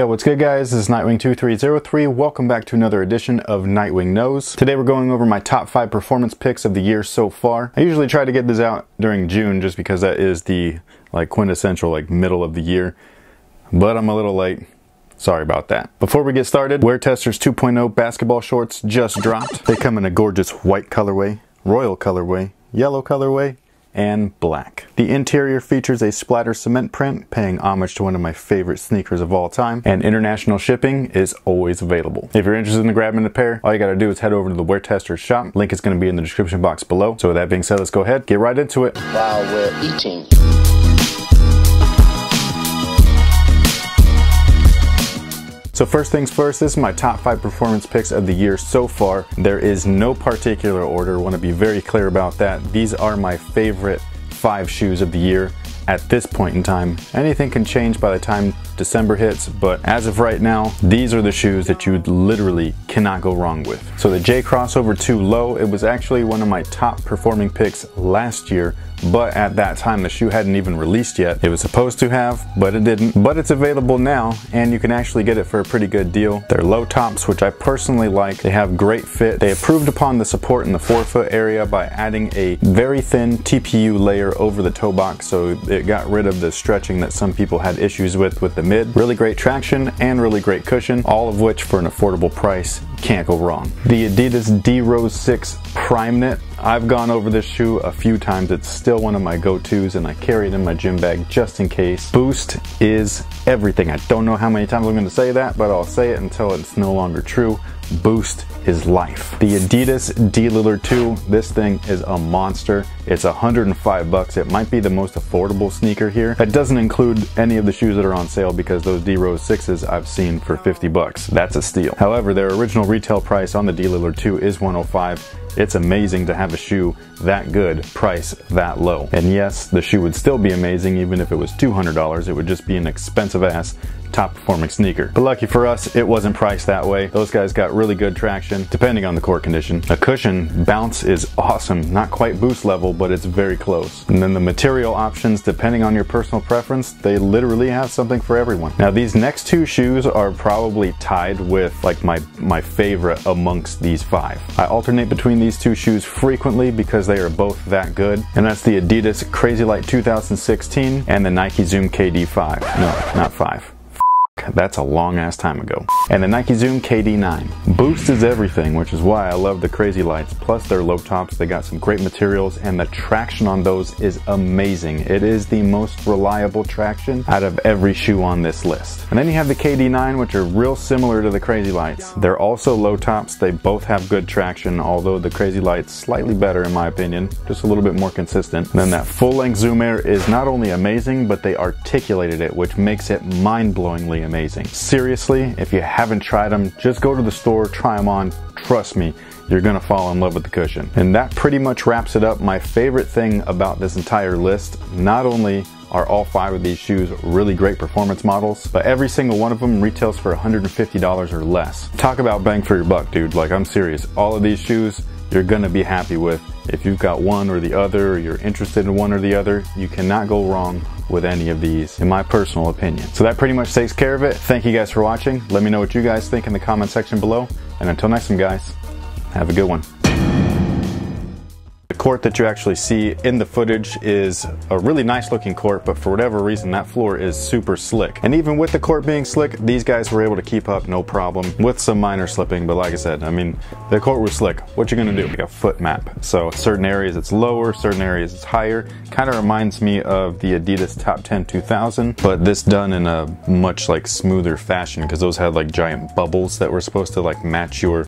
Yo, what's good guys? This is Nightwing2303. Welcome back to another edition of Nightwing Knows. Today we're going over my top 5 performance picks of the year so far. I usually try to get this out during June just because that is the like quintessential like middle of the year. But I'm a little late. Sorry about that. Before we get started, Wear Testers 2.0 basketball shorts just dropped. They come in a gorgeous white colorway, royal colorway, yellow colorway, and black. The interior features a splatter cement print, paying homage to one of my favorite sneakers of all time, and international shipping is always available. If you're interested in grabbing a pair, all you gotta do is head over to the Wear Tester shop. Link is gonna be in the description box below. So with that being said, let's go ahead, get right into it. While we're eating. So first things first, this is my top five performance picks of the year so far. There is no particular order, want to be very clear about that. These are my favorite five shoes of the year at this point in time. Anything can change by the time December hits, but as of right now, these are the shoes that you literally cannot go wrong with. So the J Crossover 2 Low, it was actually one of my top performing picks last year but at that time the shoe hadn't even released yet. It was supposed to have, but it didn't. But it's available now, and you can actually get it for a pretty good deal. They're low tops, which I personally like. They have great fit. They improved upon the support in the forefoot area by adding a very thin TPU layer over the toe box, so it got rid of the stretching that some people had issues with with the mid. Really great traction and really great cushion, all of which for an affordable price can't go wrong. The Adidas D Rose 6 Prime Knit I've gone over this shoe a few times. It's still one of my go-tos and I carry it in my gym bag just in case. Boost is everything. I don't know how many times I'm gonna say that, but I'll say it until it's no longer true. Boost is life. The Adidas D-Lillard 2, this thing is a monster. It's 105 bucks. It might be the most affordable sneaker here. That doesn't include any of the shoes that are on sale because those D Rose 6s I've seen for 50 bucks. That's a steal. However, their original retail price on the D-Lillard 2 is 105 it's amazing to have a shoe that good, price that low. And yes, the shoe would still be amazing even if it was $200. It would just be an expensive ass top performing sneaker. But lucky for us, it wasn't priced that way. Those guys got really good traction, depending on the court condition. A cushion bounce is awesome. Not quite boost level, but it's very close. And then the material options, depending on your personal preference, they literally have something for everyone. Now these next two shoes are probably tied with like my, my favorite amongst these five. I alternate between these two shoes frequently because they are both that good. And that's the Adidas Crazy Light 2016 and the Nike Zoom KD5. No, not five. That's a long ass time ago. And the Nike Zoom KD9. Boost is everything, which is why I love the crazy lights. Plus their low tops, they got some great materials and the traction on those is amazing. It is the most reliable traction out of every shoe on this list. And then you have the KD9, which are real similar to the crazy lights. They're also low tops. They both have good traction, although the crazy light's slightly better in my opinion, just a little bit more consistent. And then that full length Zoom Air is not only amazing, but they articulated it, which makes it mind-blowingly amazing amazing. Seriously, if you haven't tried them, just go to the store, try them on. Trust me, you're gonna fall in love with the cushion. And that pretty much wraps it up. My favorite thing about this entire list, not only are all five of these shoes really great performance models, but every single one of them retails for $150 or less. Talk about bang for your buck, dude. Like, I'm serious. All of these shoes, you're gonna be happy with. If you've got one or the other, or you're interested in one or the other, you cannot go wrong with any of these, in my personal opinion. So that pretty much takes care of it. Thank you guys for watching. Let me know what you guys think in the comment section below. And until next time, guys, have a good one court that you actually see in the footage is a really nice looking court, but for whatever reason, that floor is super slick. And even with the court being slick, these guys were able to keep up no problem with some minor slipping. But like I said, I mean, the court was slick. What you gonna do? Like a foot map. So certain areas it's lower, certain areas it's higher. Kind of reminds me of the Adidas Top 10 2000, but this done in a much like smoother fashion because those had like giant bubbles that were supposed to like match your